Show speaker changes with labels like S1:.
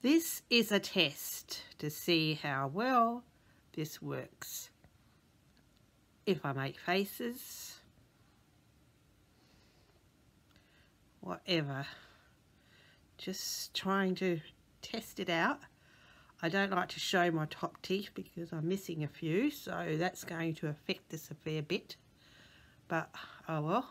S1: This is a test to see how well this works. If I make faces, whatever, just trying to test it out. I don't like to show my top teeth because I'm missing a few, so that's going to affect this a fair bit. But, oh well.